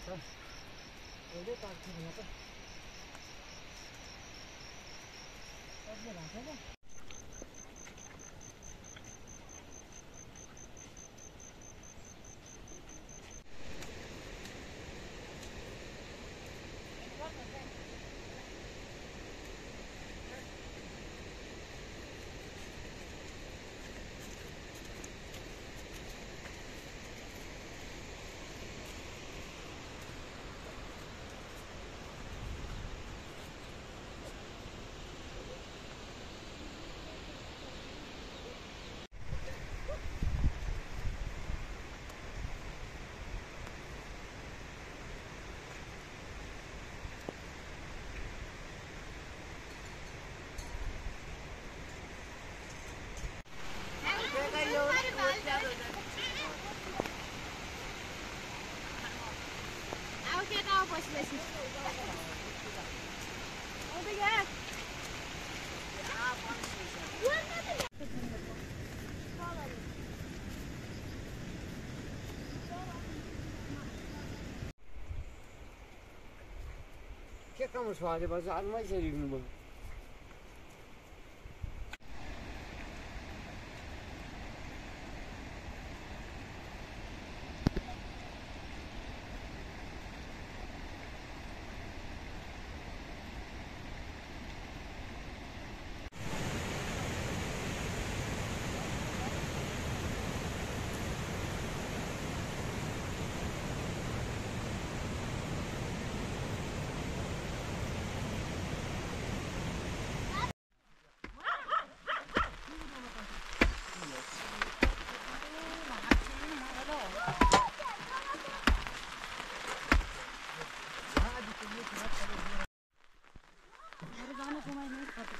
के पो भयो त कहिले पाक्थ्यो भने त कहिले भएको etmesin. Hadi gel. Çıkamış var, bazı almayacağım bunu. काम छ अझै बस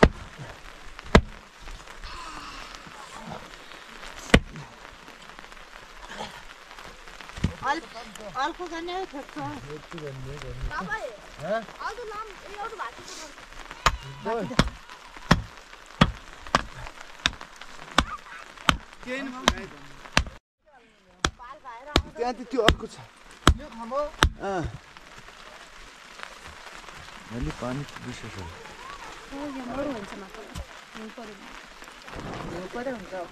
मान्छे भयो अर्को गर्ने ठेक्छ तपाईँ अरू लाम एउटा भएको छ त्यहाँ त त्यो अर्को छ अँ अलि पानी विषय छ मात्र पऱ्यो हुन्छ अब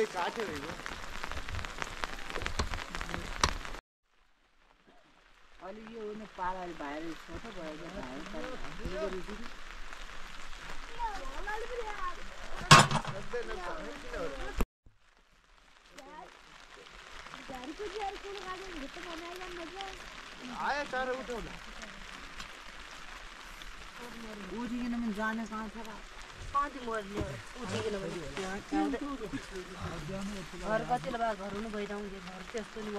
त्यही काट्यो अहिले यो हुने पारा भाइरल छोटो भयो आयो तर उठाउनु उठिकन पनि जाने कहाँ छ घर कतिले बा घर हुनु भइरहन्छ घर त्यस्तो नि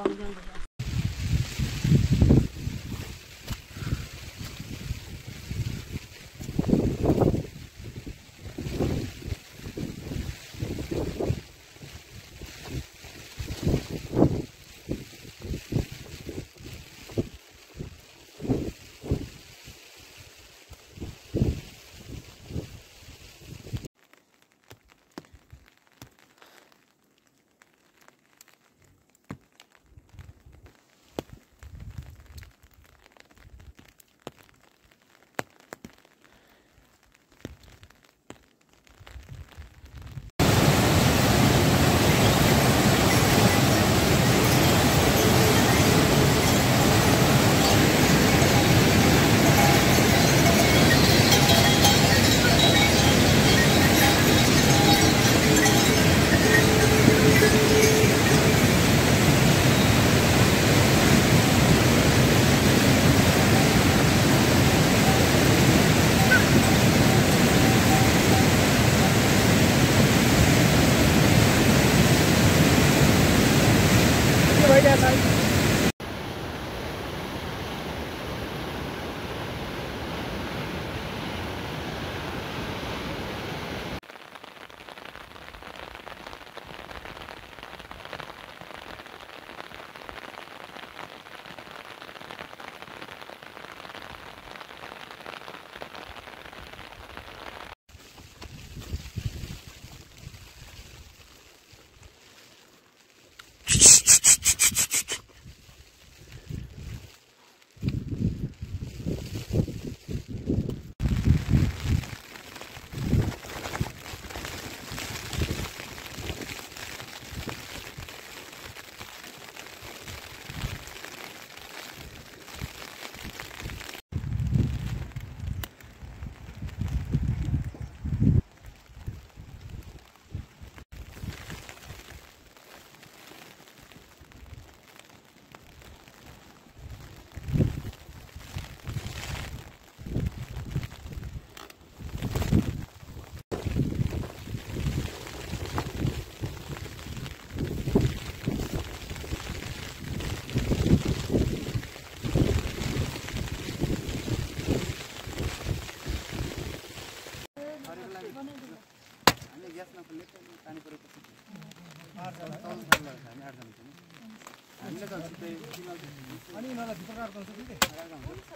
अनि यिनीहरूलाई भित्र काट्दा हुन्छ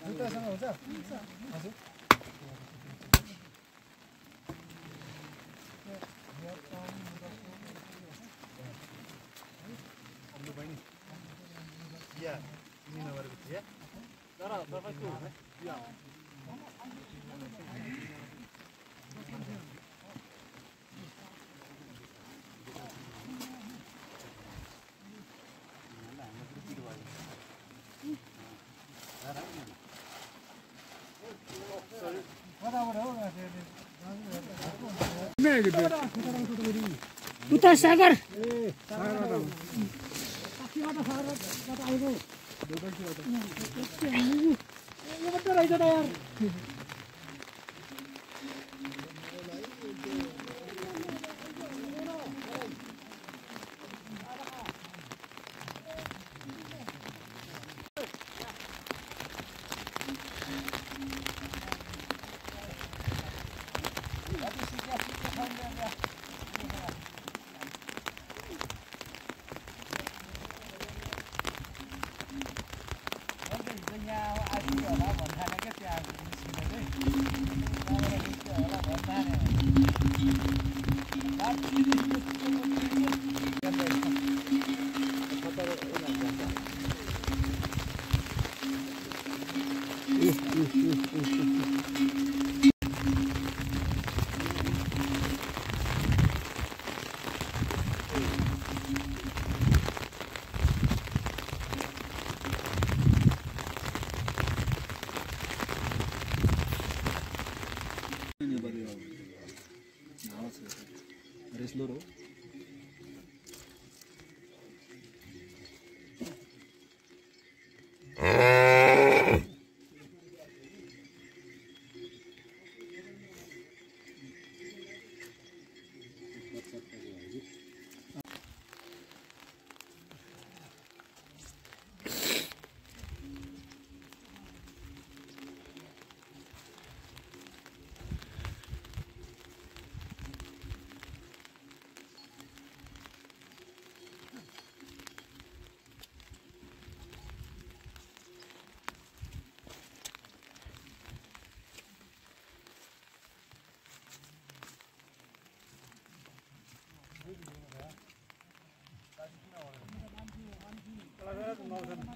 जुत्तासँग हुन्छ हजुर या मिना गरेको थियो तर तपाईँ के हुन्छ कताबाट हो उता सागर। यहाँ आइपुग्यो होला भन्नु थालेँ क्या त्यहाँ this little. हो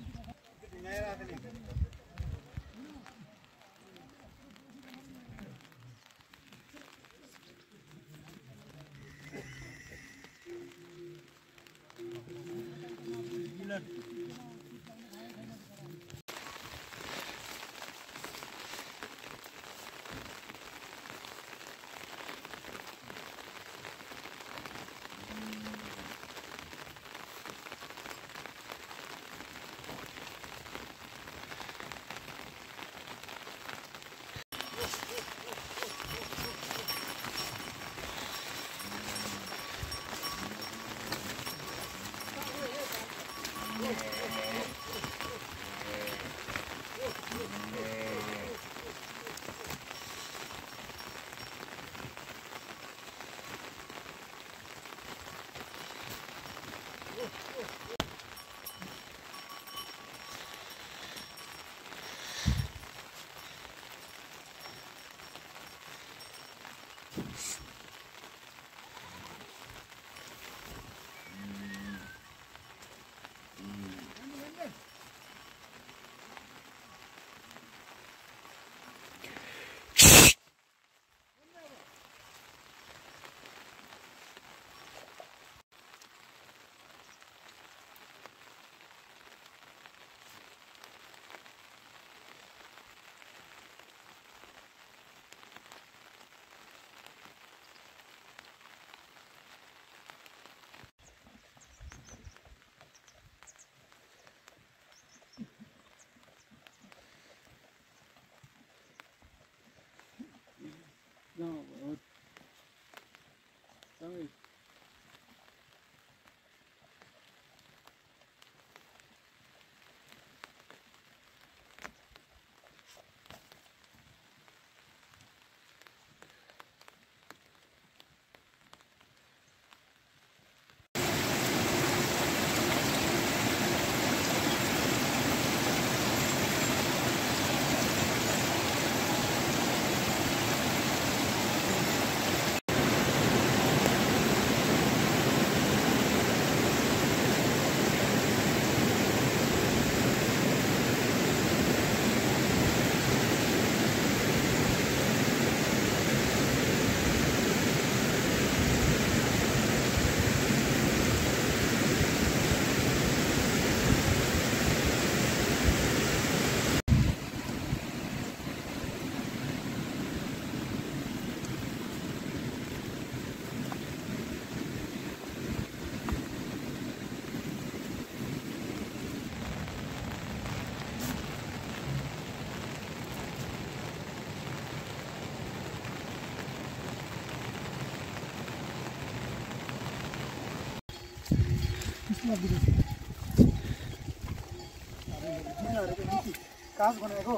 कास बनाएको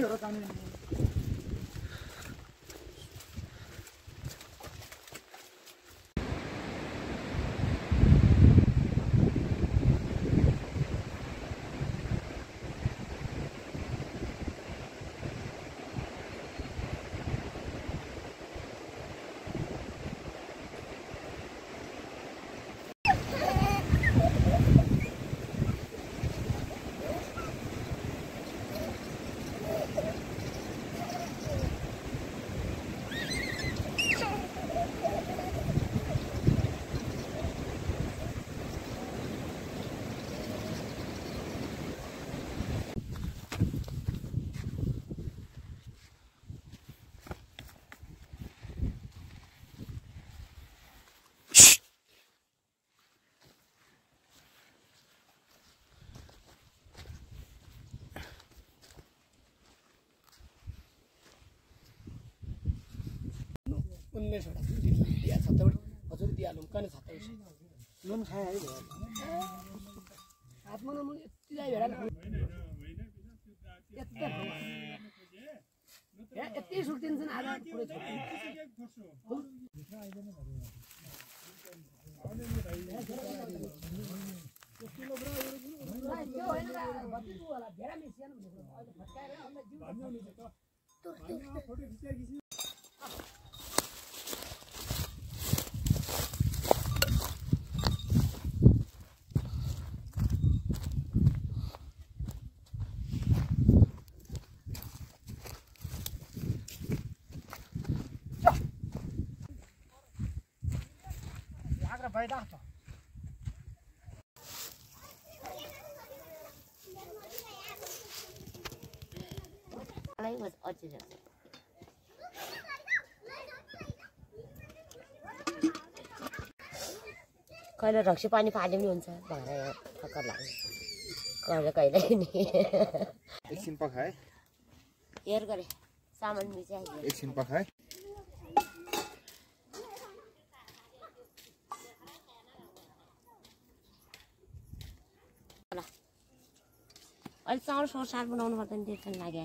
有到上面。उन्नाइसवटा दिया छत्तावटा हजुर दिइहालौँ कहिले छत्ताइस नुन खाए है भयो हातमा नमुनि यति जाइ भेडा यति यति सुक्दिन्छन् आज त्यो होइन भेडा मलाई बस अझै छ कहिले रक्सी पानी फाल्यो पनि हुन्छ भएर ठक्कर लाग्यो कहिले कहिले नि एकछिन पखाए हेर गरे सामान मिचाइ एकछिन पखाए ওই চাউল সরষে আর বোন অনুপাতন লাগে।